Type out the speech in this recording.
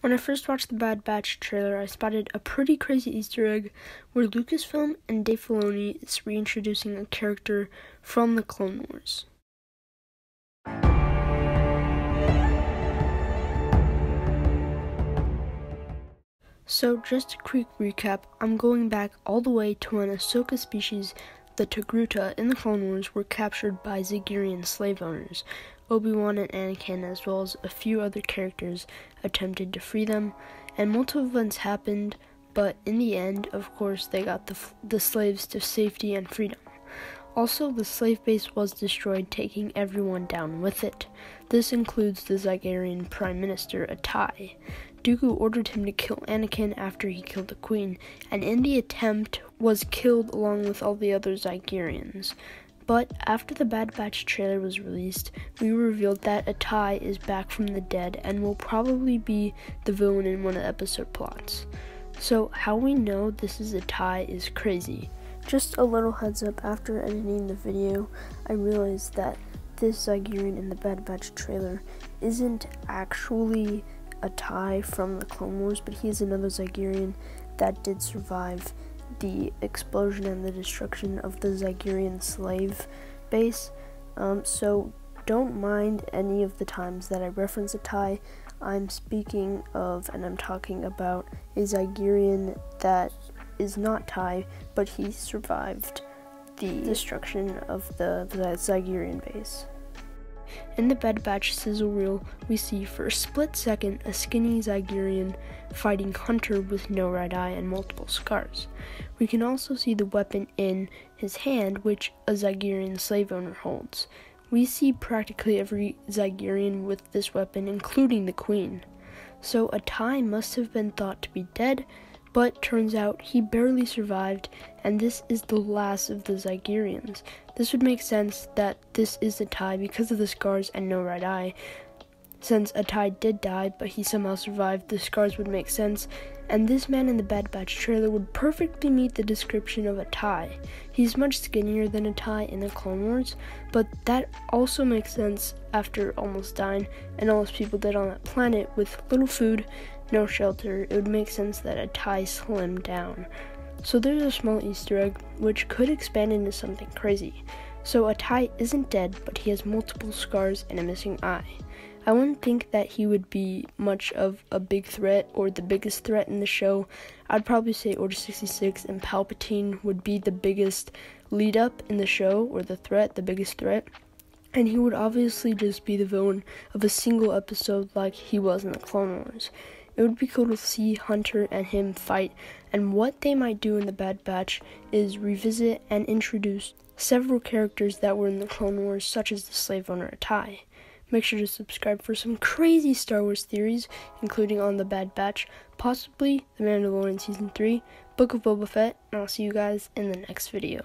When I first watched the Bad Batch trailer, I spotted a pretty crazy Easter egg where Lucasfilm and Dave Filoni is reintroducing a character from the Clone Wars. So, just a quick recap, I'm going back all the way to when Ahsoka species, the Togruta, in the Clone Wars were captured by Zygerrian slave owners, Obi-Wan and Anakin, as well as a few other characters, attempted to free them, and multiple events happened, but in the end, of course, they got the, the slaves to safety and freedom. Also, the slave base was destroyed, taking everyone down with it. This includes the Zygerrian Prime Minister, Atai. Dooku ordered him to kill Anakin after he killed the Queen, and in the attempt was killed along with all the other Zygerrians. But after the Bad Batch trailer was released, we revealed that Atai is back from the dead and will probably be the villain in one of the episode plots. So, how we know this is Atai is crazy. Just a little heads up after editing the video, I realized that this Zygerrian in the Bad Batch trailer isn't actually Atai from the Clone Wars, but he is another Zygerrian that did survive the explosion and the destruction of the Zygerrian slave base. Um, so don't mind any of the times that I reference Atai. I'm speaking of and I'm talking about a Zygerrian that is not Thai, but he survived the destruction of the, Zygerrian base. In the Bad Batch sizzle reel, we see for a split second a skinny Zygerrian fighting Hunter with no right eye and multiple scars. We can also see the weapon in his hand, which a Zygerrian slave owner holds. We see practically every Zygerrian with this weapon, including the Queen. So Atai must have been thought to be dead, but turns out he barely survived, and this is the last of the Zygerrians. This would make sense that this is Atai because of the scars and no right eye. Since Atai did die, but he somehow survived, the scars would make sense, and this man in the Bad Batch trailer would perfectly meet the description of Atai. He's much skinnier than Atai in the Clone Wars, but that also makes sense after almost dying and all those people dead on that planet with little food no shelter, it would make sense that Atai slimmed down. So there's a small Easter egg which could expand into something crazy. So Atai isn't dead, but he has multiple scars and a missing eye. I wouldn't think that he would be much of a big threat or the biggest threat in the show. I'd probably say Order 66 and Palpatine would be the biggest lead up in the show, or the threat, the biggest threat. And he would obviously just be the villain of a single episode like he was in the Clone Wars. It would be cool to see Hunter and him fight, and what they might do in the Bad Batch is revisit and introduce several characters that were in the Clone Wars, such as the slave owner Atai. Make sure to subscribe for some crazy Star Wars theories, including on the Bad Batch, possibly The Mandalorian Season 3, Book of Boba Fett, and I'll see you guys in the next video.